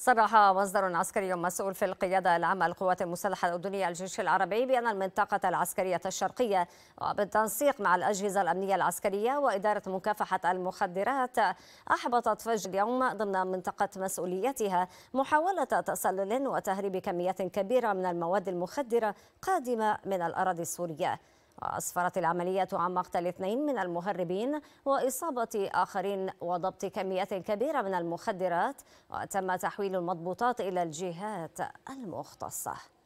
صرح مصدر عسكري مسؤول في القيادة العامة للقوات المسلحة الأردنية الجيش العربي بأن المنطقة العسكرية الشرقية بالتنسيق مع الأجهزة الأمنية العسكرية وإدارة مكافحة المخدرات أحبطت فجر اليوم ضمن منطقة مسؤوليتها محاولة تسلل وتهريب كميات كبيرة من المواد المخدرة قادمة من الأراضي السورية. وأسفرت العملية عن مقتل اثنين من المهربين وإصابة آخرين وضبط كميات كبيرة من المخدرات وتم تحويل المضبوطات إلى الجهات المختصة.